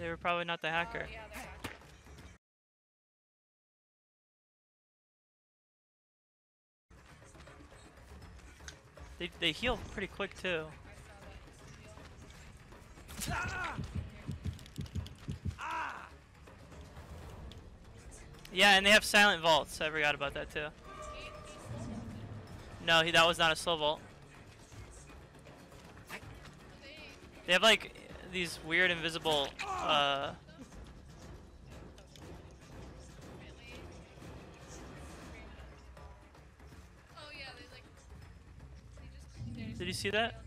they were probably not the hacker. Oh, yeah. They they heal pretty quick too. I saw that. Yeah, and they have silent vaults. I forgot about that too. He, he slow vaulted. No, he, that was not a slow vault. They have like these weird invisible. Uh? Oh yeah, they like. They just. did you see that?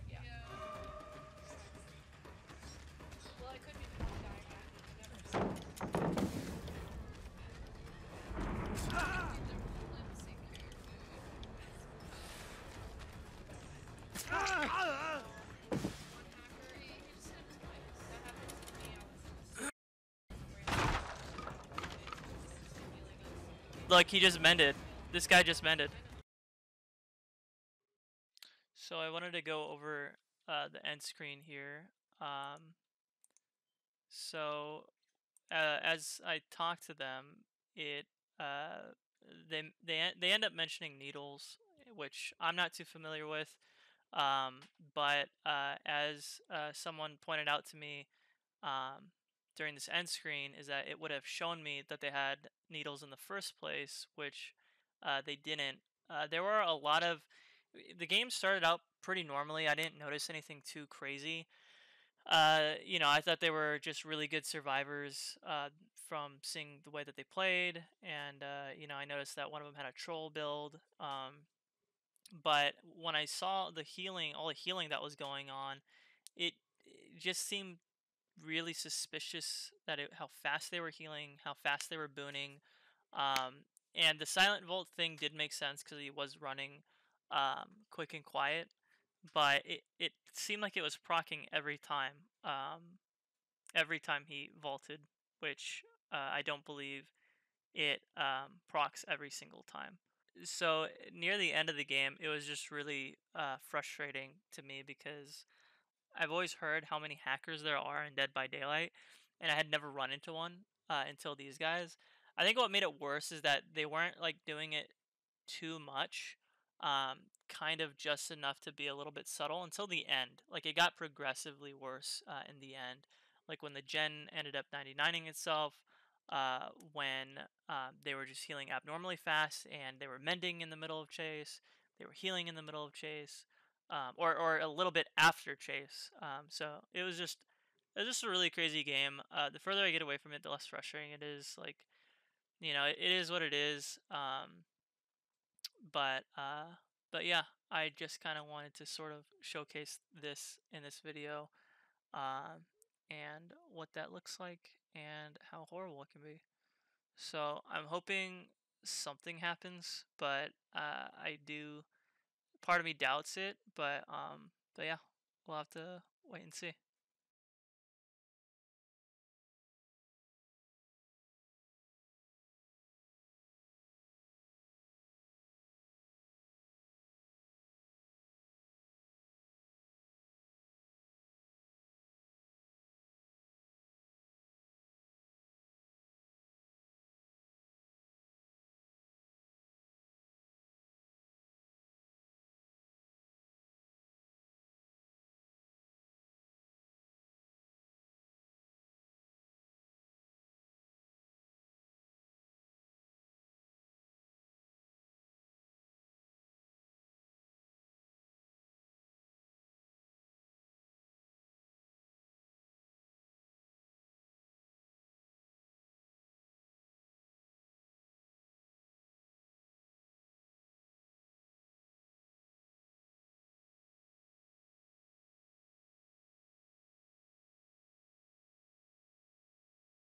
Like he just mended. This guy just mended. So I wanted to go over uh, the end screen here. Um, so uh, as I talked to them, it uh, they they they end up mentioning needles, which I'm not too familiar with. Um, but uh, as uh, someone pointed out to me um, during this end screen, is that it would have shown me that they had needles in the first place, which uh, they didn't. Uh, there were a lot of the game started out pretty normally. I didn't notice anything too crazy. Uh, you know, I thought they were just really good survivors uh, from seeing the way that they played, and uh, you know, I noticed that one of them had a troll build. Um, but when I saw the healing, all the healing that was going on, it, it just seemed really suspicious that it, how fast they were healing, how fast they were booning, um, and the silent vault thing did make sense because he was running um, quick and quiet, but it, it seemed like it was procking every time, um, every time he vaulted, which uh, I don't believe it um, procs every single time. So near the end of the game, it was just really uh, frustrating to me because I've always heard how many hackers there are in Dead by Daylight, and I had never run into one uh, until these guys. I think what made it worse is that they weren't like doing it too much, um, kind of just enough to be a little bit subtle until the end. Like it got progressively worse uh, in the end. Like when the gen ended up 99ing itself, uh, when um, they were just healing abnormally fast and they were mending in the middle of chase, they were healing in the middle of chase, um, or or a little bit after chase. Um, so it was just it was just a really crazy game. Uh, the further I get away from it, the less frustrating it is. Like you know, it, it is what it is. Um, but uh, but yeah, I just kind of wanted to sort of showcase this in this video, um, and what that looks like and how horrible it can be. So I'm hoping something happens, but uh, I do. Part of me doubts it, but um, but yeah, we'll have to wait and see.